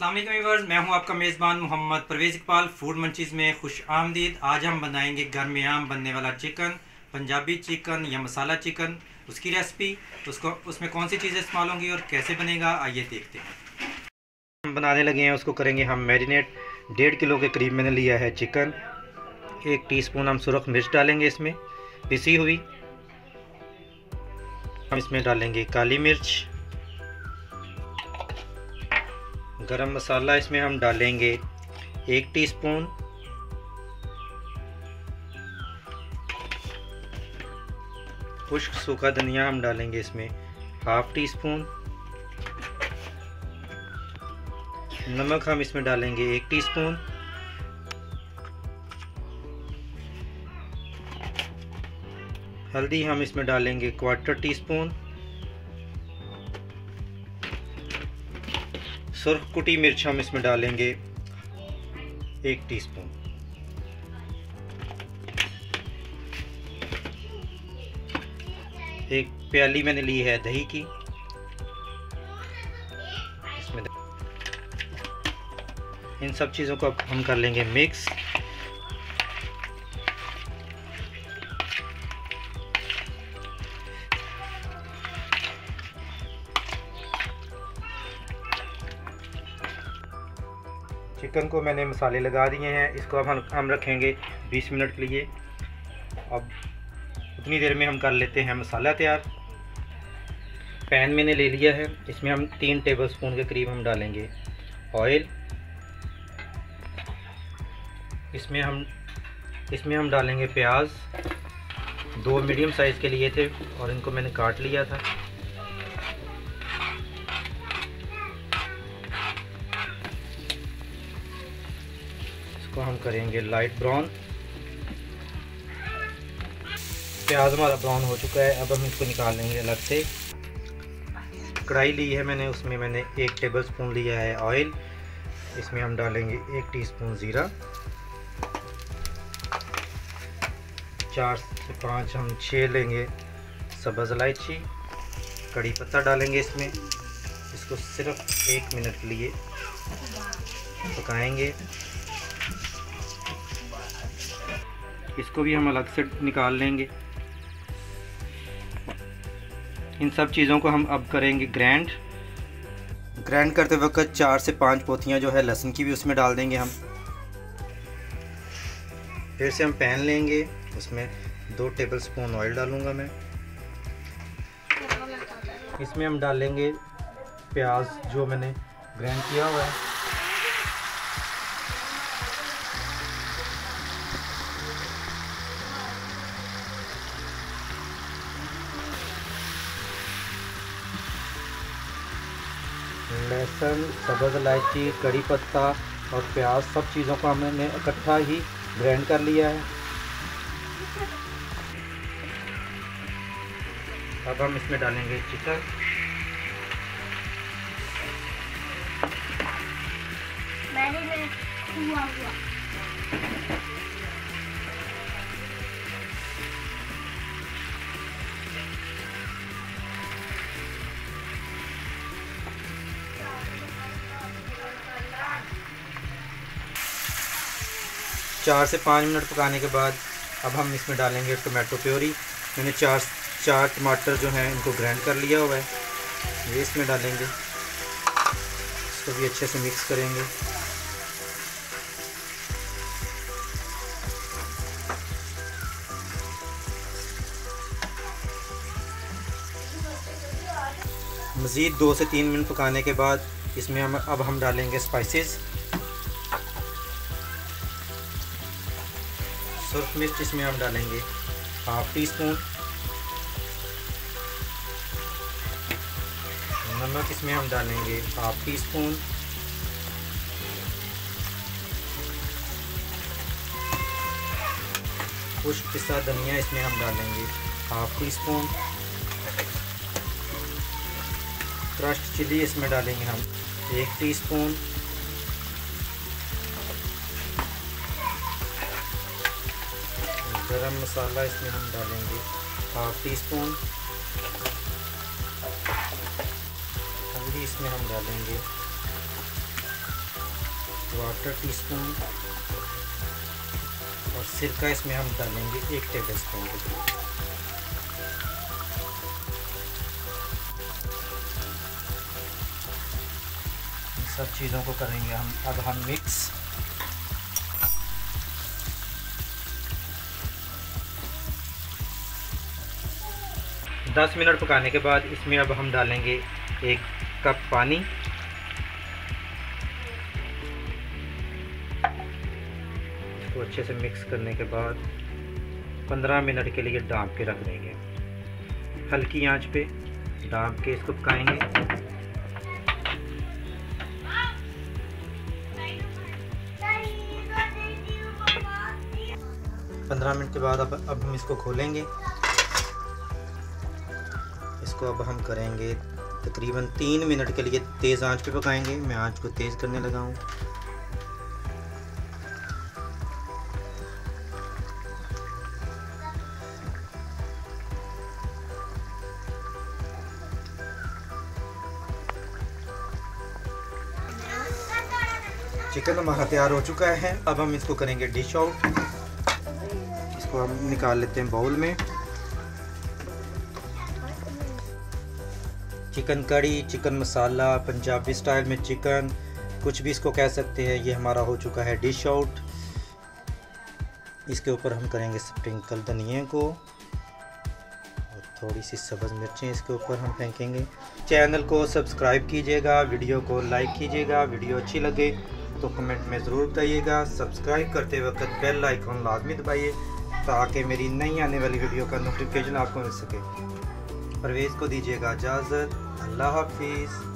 अस्सलाम वालेकुम मैं हूँ आपका मेज़बान मोहम्मद परवेज़ इकबाल, फ़ूड मंचीज़ में खुश आमदीद। आज हम बनाएँगे घर में आम बनने वाला चिकन पंजाबी चिकन या मसाला चिकन उसकी रेसिपी तो उसको, उसमें कौन सी चीज़ें इस्तेमाल होंगी और कैसे बनेगा, आइए देखते हैं। हम बनाने लगे हैं, उसको करेंगे हम मैरिनेट डेढ़ किलो के करीब मैंने लिया है चिकन एक टीस्पून हम सुरख मिर्च डालेंगे इसमें, पिसी हुई। हम इसमें डालेंगे काली मिर्च गरम मसाला इसमें हम डालेंगे एक टीस्पून। खुश्क सूखा धनिया हम डालेंगे इसमें, हाफ़ टी स्पून नमक हम इसमें डालेंगे एक टीस्पून। हल्दी हम इसमें डालेंगे क्वार्टर टी स्पून सुरख कुटी मिर्च हम इसमें डालेंगे एक टीस्पून। एक प्याली मैंने ली है दही की। इसमें इन सब चीज़ों को हम कर लेंगे मिक्स। चिकन को मैंने मसाले लगा दिए हैं। इसको अब हम हम रखेंगे 20 मिनट के लिए। अब उतनी देर में हम कर लेते हैं मसाला तैयार। पैन मैंने ले लिया है। इसमें हम तीन टेबल स्पून के करीब हम डालेंगे ऑयल इसमें हम इसमें हम डालेंगे प्याज। दो मीडियम साइज़ के लिए थे और इनको मैंने काट लिया था। इसको हम करेंगे लाइट ब्राउन प्याज हमारा ब्राउन हो चुका है, अब हम इसको निकाल लेंगे अलग से। कढ़ाई ली है मैंने, उसमें मैंने एक टेबल स्पून लिया है ऑयल इसमें हम डालेंगे एक टीस्पून ज़ीरा। चार से पाँच हम छः लेंगे सब्ज़ इलायची। कड़ी पत्ता डालेंगे इसमें। इसको सिर्फ़ एक मिनट के लिए पकाएँगे। इसको भी हम अलग से निकाल लेंगे। इन सब चीज़ों को हम अब करेंगे ग्रैंड। ग्रैंड करते वक्त चार से पाँच पोथियाँ जो है लहसुन की भी उसमें डाल देंगे हम। फिर से हम पैन लेंगे, उसमें दो टेबल स्पून ऑयल डालूँगा मैं। इसमें हम डालेंगे प्याज जो मैंने ग्रैंड किया हुआ है। लहसुन सब्ज़ इलायची, कड़ी पत्ता और प्याज सब चीज़ों को हमने इकट्ठा ही ग्राइंड कर लिया है। अब हम इसमें डालेंगे चिकन। मैंने हुआ हुआ। चार से पाँच मिनट पकाने के बाद अब हम इसमें डालेंगे टोमेटो प्योरी। मैंने चार चार टमाटर जो हैं, इनको ग्राइंड कर लिया हुआ है। ये इसमें डालेंगे। इसको भी अच्छे से मिक्स करेंगे। मज़ीद दो से तीन मिनट पकाने के बाद इसमें हम, अब हम डालेंगे स्पाइसेस। सुरख मिर्च इसमें हम डालेंगे। हाफ़ टी स्पून नमक इसमें हम डालेंगे, हाफ़ टी स्पून कुछ पिसा धनिया इसमें हम डालेंगे, half teaspoon crushed chilli इसमें डालेंगे हम, एक टीस्पून। गरम मसाला इसमें हम डालेंगे हाफ़ टी स्पून हल्दी इसमें हम डालेंगे वाटर टी स्पून और सिरका इसमें हम डालेंगे एक टेबल स्पून सब चीज़ों को करेंगे हम। अब हम मिक्स दस मिनट पकाने के बाद इसमें अब हम डालेंगे एक कप पानी। इसको अच्छे से मिक्स करने के बाद पंद्रह मिनट के लिए डांप के रख देंगे। हल्की आँच पे डांप के इसको पकाएँगे। पंद्रह मिनट के बाद अब अब हम इसको खोलेंगे। इसको अब हम करेंगे तकरीबन तीन मिनट के लिए तेज़ आँच पे पकाएँगे। मैं आँच को तेज़ करने लगा हूँ। चिकन हमारा तैयार हो चुका है। अब हम इसको करेंगे डिश आउट। इसको हम निकाल लेते हैं बाउल में। चिकन कड़ी चिकन मसाला, पंजाबी स्टाइल में चिकन, कुछ भी इसको कह सकते हैं, ये हमारा हो चुका है डिश आउट इसके ऊपर हम करेंगे स्प्रिंकल धनिए को, और थोड़ी सी सब्ज़ मिर्चें इसके ऊपर हम फेंकेंगे. चैनल को सब्सक्राइब कीजिएगा वीडियो को लाइक कीजिएगा वीडियो अच्छी लगे तो कमेंट में ज़रूर बताइएगा. सब्सक्राइब करते वक्त बेल आइकॉन लाजमी दबाइए ताकि मेरी नई आने वाली वीडियो का नोटिफिकेशन आपको मिल सके. परवेज़ को दीजिएगा इजाज़त। अल्लाह हाफिज़।